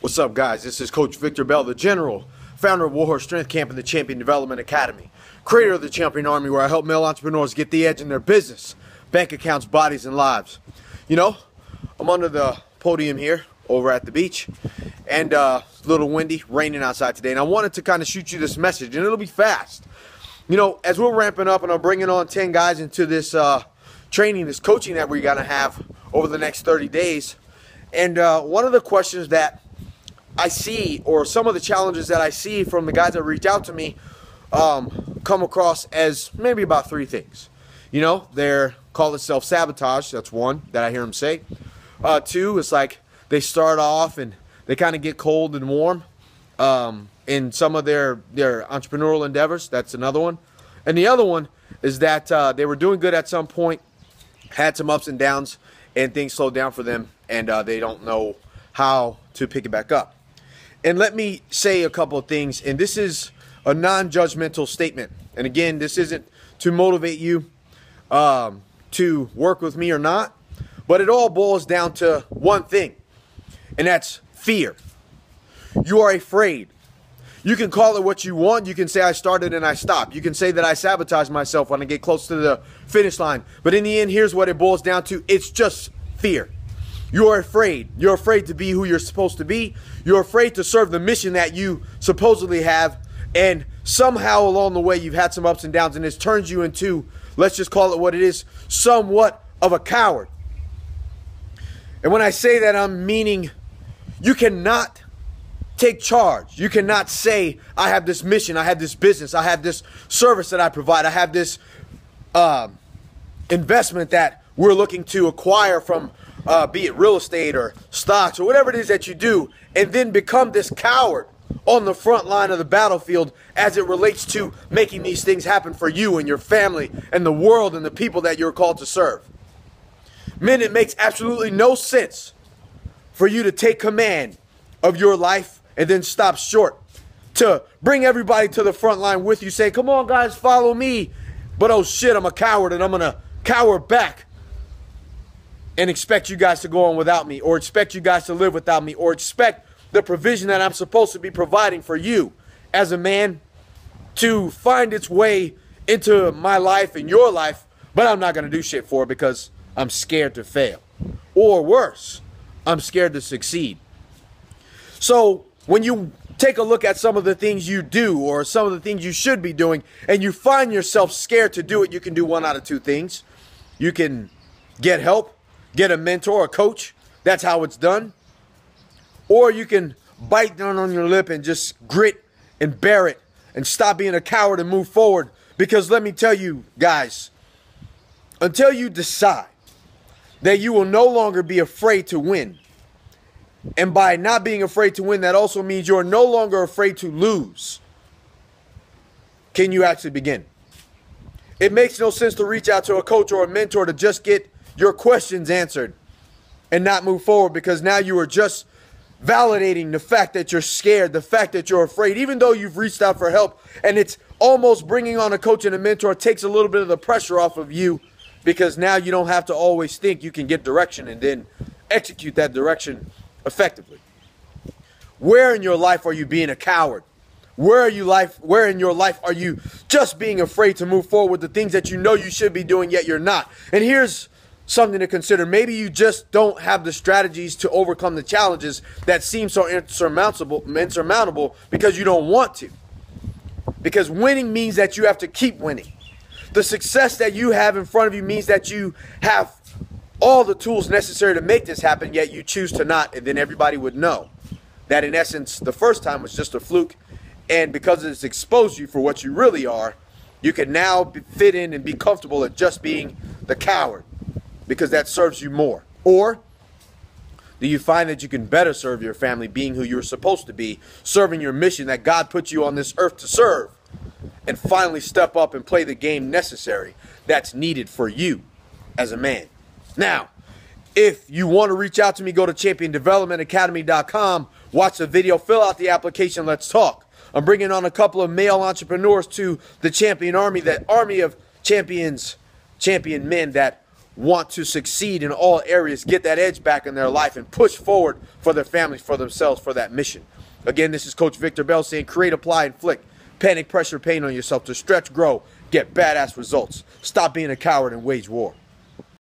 What's up, guys? This is Coach Victor Bell, the General, founder of Warhorse Strength Camp and the Champion Development Academy, creator of the Champion Army, where I help male entrepreneurs get the edge in their business, bank accounts, bodies, and lives. You know, I'm under the podium here over at the beach, and uh, it's a little windy, raining outside today, and I wanted to kind of shoot you this message, and it'll be fast. You know, as we're ramping up and I'm bringing on 10 guys into this uh, training, this coaching that we're going to have over the next 30 days, and uh, one of the questions that I see, or some of the challenges that I see from the guys that reach out to me, um, come across as maybe about three things. You know, they're call it self sabotage. That's one that I hear them say. Uh, two, it's like they start off and they kind of get cold and warm um, in some of their their entrepreneurial endeavors. That's another one. And the other one is that uh, they were doing good at some point, had some ups and downs, and things slowed down for them, and uh, they don't know how to pick it back up. And let me say a couple of things, and this is a non-judgmental statement. And again, this isn't to motivate you um, to work with me or not, but it all boils down to one thing, and that's fear. You are afraid. You can call it what you want. You can say I started and I stopped. You can say that I sabotage myself when I get close to the finish line. But in the end, here's what it boils down to it's just fear. You're afraid. You're afraid to be who you're supposed to be. You're afraid to serve the mission that you supposedly have. And somehow along the way, you've had some ups and downs, and it's turns you into, let's just call it what it is, somewhat of a coward. And when I say that, I'm meaning you cannot take charge. You cannot say, I have this mission, I have this business, I have this service that I provide, I have this uh, investment that we're looking to acquire from, uh, be it real estate or stocks or whatever it is that you do, and then become this coward on the front line of the battlefield as it relates to making these things happen for you and your family and the world and the people that you're called to serve. Men, it makes absolutely no sense for you to take command of your life and then stop short. To bring everybody to the front line with you, say, Come on, guys, follow me. But oh shit, I'm a coward and I'm gonna cower back and expect you guys to go on without me, or expect you guys to live without me, or expect the provision that I'm supposed to be providing for you as a man to find its way into my life and your life, but I'm not gonna do shit for it because I'm scared to fail. Or worse, I'm scared to succeed. So when you take a look at some of the things you do or some of the things you should be doing and you find yourself scared to do it, you can do one out of two things. You can get help, get a mentor, a coach. That's how it's done. Or you can bite down on your lip and just grit and bear it and stop being a coward and move forward. Because let me tell you, guys, until you decide that you will no longer be afraid to win, and by not being afraid to win, that also means you're no longer afraid to lose. Can you actually begin? It makes no sense to reach out to a coach or a mentor to just get your questions answered and not move forward because now you are just validating the fact that you're scared, the fact that you're afraid, even though you've reached out for help. And it's almost bringing on a coach and a mentor takes a little bit of the pressure off of you because now you don't have to always think you can get direction and then execute that direction effectively. Where in your life are you being a coward? Where are you life where in your life are you just being afraid to move forward with the things that you know you should be doing yet you're not? And here's something to consider. Maybe you just don't have the strategies to overcome the challenges that seem so insurmountable insurmountable because you don't want to. Because winning means that you have to keep winning. The success that you have in front of you means that you have all the tools necessary to make this happen, yet you choose to not, and then everybody would know that in essence, the first time was just a fluke, and because it's exposed you for what you really are, you can now fit in and be comfortable at just being the coward because that serves you more. Or do you find that you can better serve your family being who you're supposed to be, serving your mission that God put you on this earth to serve, and finally step up and play the game necessary that's needed for you as a man? Now, if you want to reach out to me, go to championdevelopmentacademy.com, watch the video, fill out the application, let's talk. I'm bringing on a couple of male entrepreneurs to the champion army, that army of champions, champion men that want to succeed in all areas, get that edge back in their life, and push forward for their families, for themselves, for that mission. Again, this is Coach Victor Bell saying create, apply, inflict. Panic, pressure, pain on yourself to stretch, grow, get badass results. Stop being a coward and wage war.